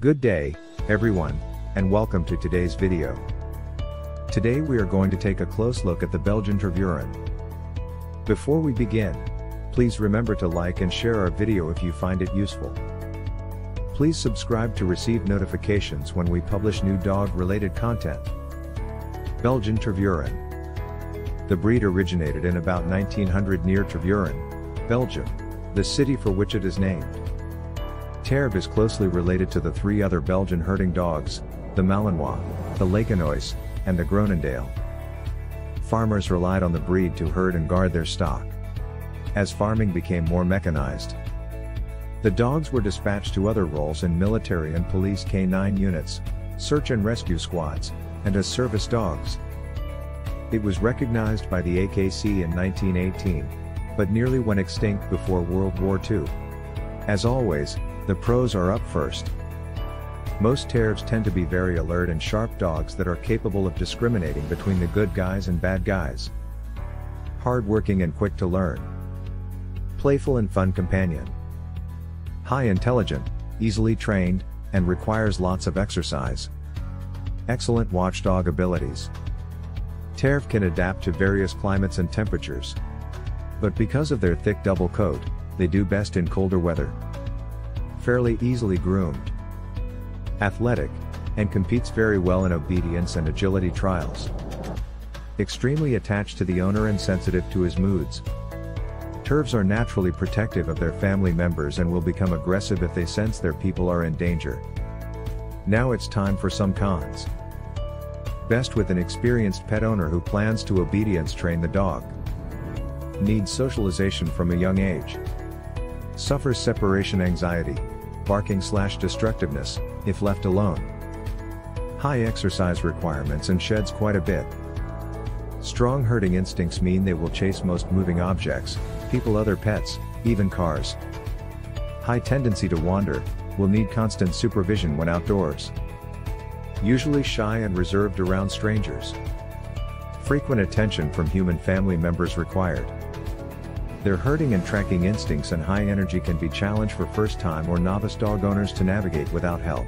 Good day, everyone, and welcome to today's video. Today we are going to take a close look at the Belgian Tervuren. Before we begin, please remember to like and share our video if you find it useful. Please subscribe to receive notifications when we publish new dog-related content. Belgian Tervuren The breed originated in about 1900 near Tervuren, Belgium, the city for which it is named. Terv is closely related to the three other Belgian herding dogs, the Malinois, the Laekenois, and the Groenendael. Farmers relied on the breed to herd and guard their stock. As farming became more mechanized, the dogs were dispatched to other roles in military and police K9 units, search and rescue squads, and as service dogs. It was recognized by the AKC in 1918, but nearly went extinct before World War II. As always, the pros are up first. Most Tervs tend to be very alert and sharp dogs that are capable of discriminating between the good guys and bad guys. Hardworking and quick to learn. Playful and fun companion. High intelligent, easily trained, and requires lots of exercise. Excellent watchdog abilities. Terv can adapt to various climates and temperatures. But because of their thick double coat, they do best in colder weather fairly easily groomed. Athletic, and competes very well in obedience and agility trials. Extremely attached to the owner and sensitive to his moods. Tervs are naturally protective of their family members and will become aggressive if they sense their people are in danger. Now it's time for some cons. Best with an experienced pet owner who plans to obedience train the dog. Needs socialization from a young age. Suffers separation anxiety barking slash destructiveness, if left alone. High exercise requirements and sheds quite a bit. Strong herding instincts mean they will chase most moving objects, people other pets, even cars. High tendency to wander, will need constant supervision when outdoors. Usually shy and reserved around strangers. Frequent attention from human family members required. Their herding and tracking instincts and high energy can be challenge for first-time or novice dog owners to navigate without help.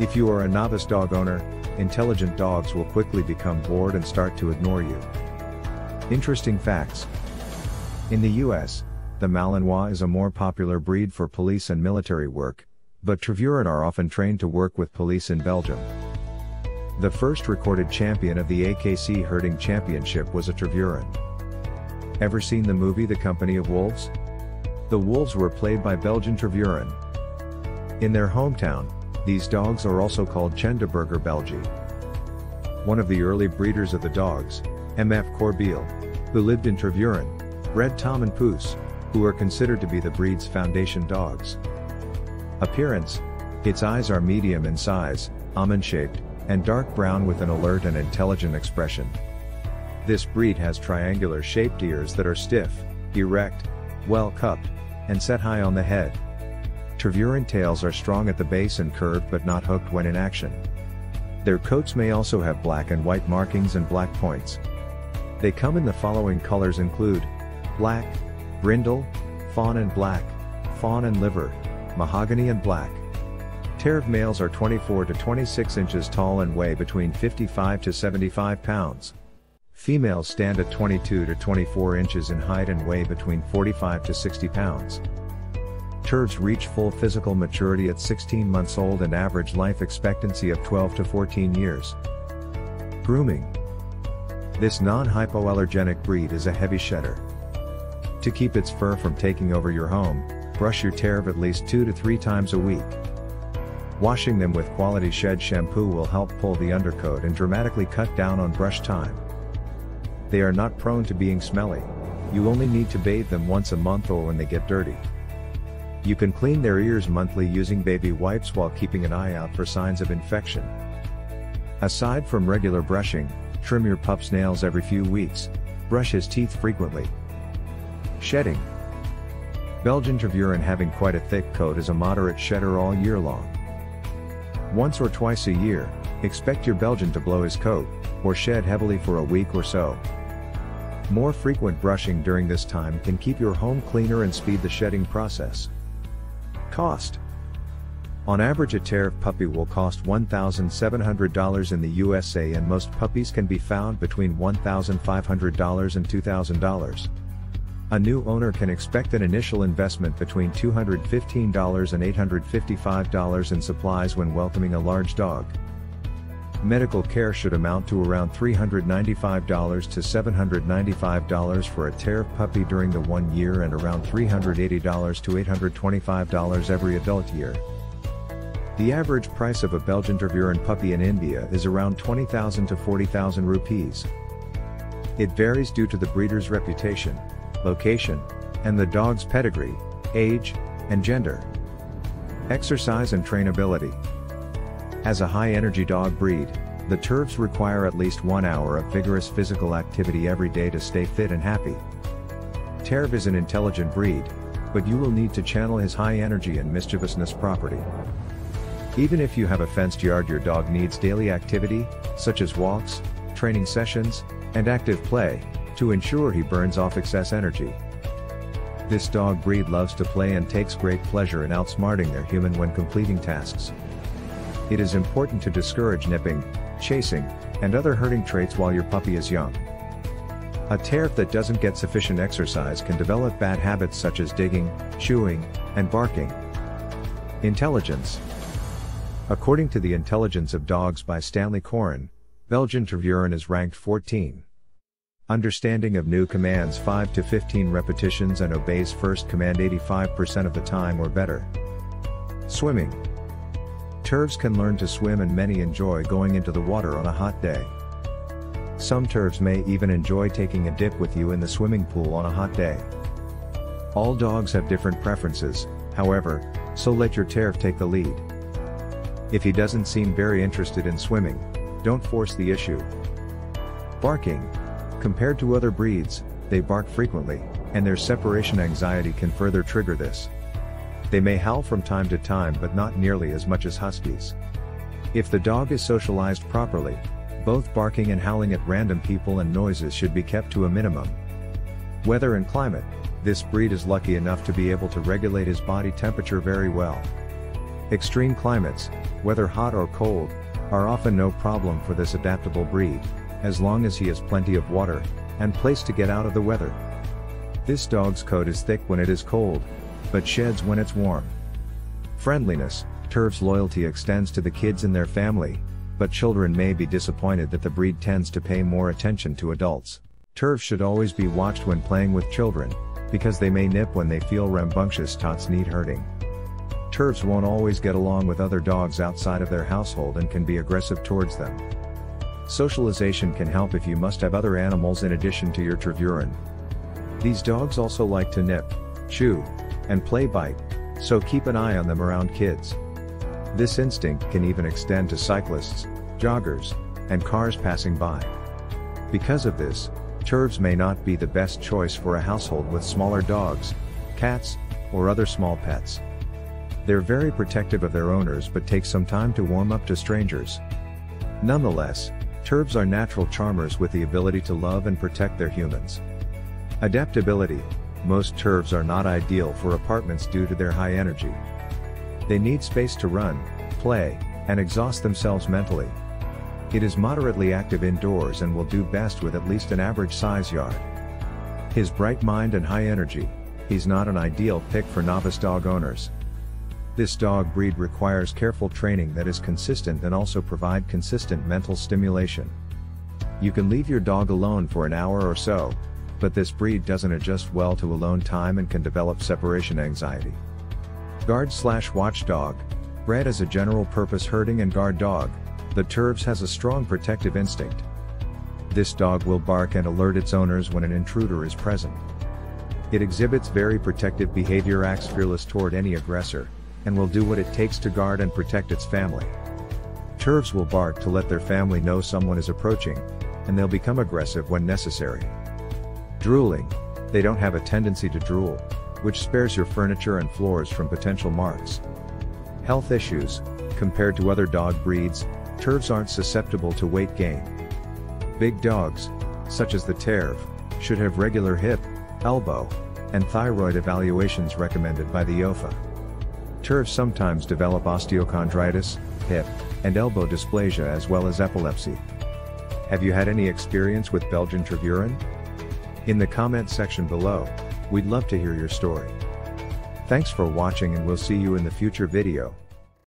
If you are a novice dog owner, intelligent dogs will quickly become bored and start to ignore you. Interesting facts. In the US, the Malinois is a more popular breed for police and military work, but Tervuren are often trained to work with police in Belgium. The first recorded champion of the AKC Herding Championship was a Tervuren. Ever seen the movie The Company of Wolves? The wolves were played by Belgian Tervuren. In their hometown, these dogs are also called Chien de Berger Belge. One of the early breeders of the dogs, M.F. Corbeel, who lived in Tervuren, bred Tom and Poes, who are considered to be the breed's foundation dogs. Appearance Its eyes are medium in size, almond shaped, and dark brown with an alert and intelligent expression. This breed has triangular shaped ears that are stiff, erect, well cupped, and set high on the head. Tervuren tails are strong at the base and curved but not hooked when in action. Their coats may also have black and white markings and black points. They come in the following colors include black, brindle, fawn and black, fawn and liver, mahogany and black. Terv males are 24 to 26 inches tall and weigh between 55 to 75 pounds. Females stand at 22 to 24 inches in height and weigh between 45 to 60 pounds. Tervs reach full physical maturity at 16 months old and average life expectancy of 12 to 14 years. Grooming. This non-hypoallergenic breed is a heavy shedder. To keep its fur from taking over your home, brush your Terv at least 2 to 3 times a week. Washing them with quality shed shampoo will help pull the undercoat and dramatically cut down on brush time. They are not prone to being smelly. You only need to bathe them once a month or when they get dirty. You can clean their ears monthly using baby wipes while keeping an eye out for signs of infection. Aside from regular brushing, trim your pup's nails every few weeks, brush his teeth frequently. Shedding. Belgian Tervuren having quite a thick coat is a moderate shedder all year long. Once or twice a year, expect your Belgian to blow his coat, or shed heavily for a week or so. More frequent brushing during this time can keep your home cleaner and speed the shedding process. Cost On average a Terrier puppy will cost $1,700 in the USA and most puppies can be found between $1,500 and $2,000. A new owner can expect an initial investment between $215 and $855 in supplies when welcoming a large dog. Medical care should amount to around $395 to $795 for a Terrier puppy during the one year and around $380 to $825 every adult year. The average price of a Belgian Tervuren puppy in India is around 20,000 to 40,000 rupees. It varies due to the breeder's reputation, location, and the dog's pedigree, age, and gender. Exercise and trainability. As a high-energy dog breed, the Tervs require at least one hour of vigorous physical activity every day to stay fit and happy. Terv is an intelligent breed, but you will need to channel his high energy and mischievousness property. Even if you have a fenced yard your dog needs daily activity, such as walks, training sessions, and active play, to ensure he burns off excess energy. This dog breed loves to play and takes great pleasure in outsmarting their human when completing tasks. It is important to discourage nipping, chasing, and other herding traits while your puppy is young. A Terrier that doesn't get sufficient exercise can develop bad habits such as digging, chewing, and barking. Intelligence According to The Intelligence of Dogs by Stanley Coren, Belgian Tervuren is ranked 14. Understanding of new commands 5 to 15 repetitions and obeys first command 85% of the time or better. Swimming. Tervs can learn to swim and many enjoy going into the water on a hot day. Some Tervs may even enjoy taking a dip with you in the swimming pool on a hot day. All dogs have different preferences, however, so let your Terv take the lead. If he doesn't seem very interested in swimming, don't force the issue. Barking. Compared to other breeds, they bark frequently, and their separation anxiety can further trigger this. They may howl from time to time but not nearly as much as huskies. If the dog is socialized properly, both barking and howling at random people and noises should be kept to a minimum. Weather and climate, this breed is lucky enough to be able to regulate his body temperature very well. Extreme climates, whether hot or cold, are often no problem for this adaptable breed, as long as he has plenty of water, and place to get out of the weather. This dog's coat is thick when it is cold, but sheds when it's warm. Friendliness, Terv's loyalty extends to the kids in their family, but children may be disappointed that the breed tends to pay more attention to adults. Tervs should always be watched when playing with children, because they may nip when they feel rambunctious tots need herding. Tervs won't always get along with other dogs outside of their household and can be aggressive towards them. Socialization can help if you must have other animals in addition to your Tervuren. These dogs also like to nip, chew, and play bite, so keep an eye on them around kids. This instinct can even extend to cyclists, joggers, and cars passing by. Because of this, Tervs may not be the best choice for a household with smaller dogs, cats, or other small pets. They're very protective of their owners but take some time to warm up to strangers. Nonetheless, Tervs are natural charmers with the ability to love and protect their humans. Adaptability Most Tervs are not ideal for apartments due to their high energy. They need space to run, play, and exhaust themselves mentally. It is moderately active indoors and will do best with at least an average size yard. His bright mind and high energy, he's not an ideal pick for novice dog owners. This dog breed requires careful training that is consistent and also provide consistent mental stimulation. You can leave your dog alone for an hour or so, but this breed doesn't adjust well to alone time and can develop separation anxiety. Guard slash watchdog, bred as a general purpose herding and guard dog, the Tervs has a strong protective instinct. This dog will bark and alert its owners when an intruder is present. It exhibits very protective behavior acts fearless toward any aggressor, and will do what it takes to guard and protect its family. Tervs will bark to let their family know someone is approaching, and they'll become aggressive when necessary. Drooling, they don't have a tendency to drool, which spares your furniture and floors from potential marks. Health issues, compared to other dog breeds, Tervs aren't susceptible to weight gain. Big dogs, such as the Terv, should have regular hip, elbow, and thyroid evaluations recommended by the OFA. TERVs sometimes develop osteochondritis, hip, and elbow dysplasia as well as epilepsy. Have you had any experience with Belgian Tervuren? In the comment section below, we'd love to hear your story. Thanks for watching and we'll see you in the future video.